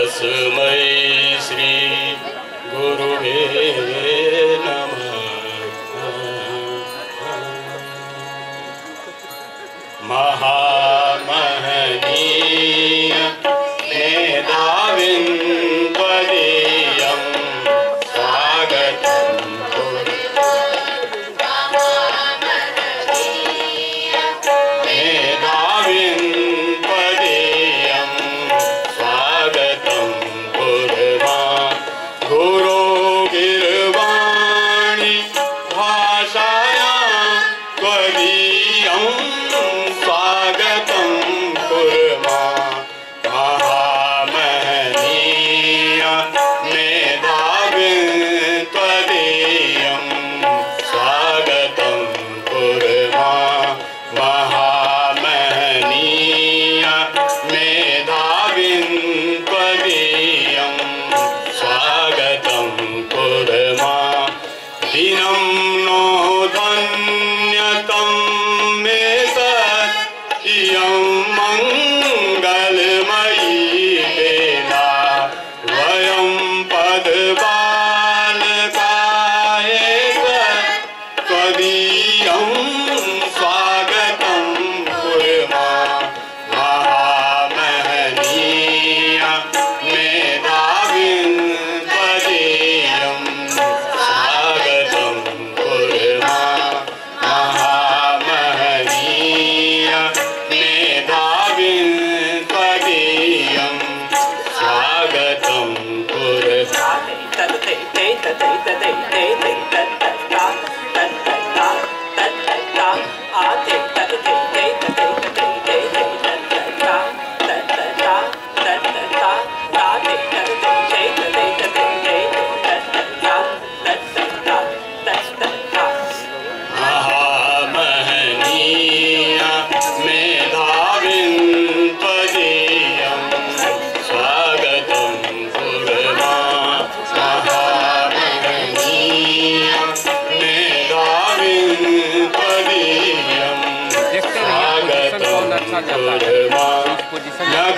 तस्मै श्री गुरुवे नमः। महामहनीय mong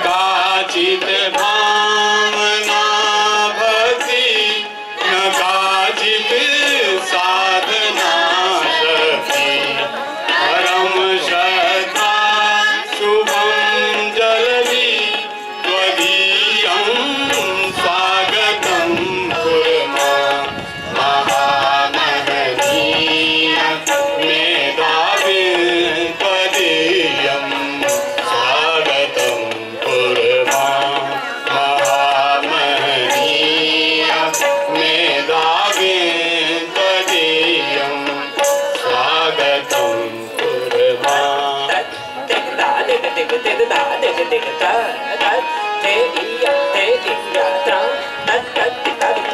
काचित् भावना dig dig dig da dig dig da da te ya te ya tra da da ti ta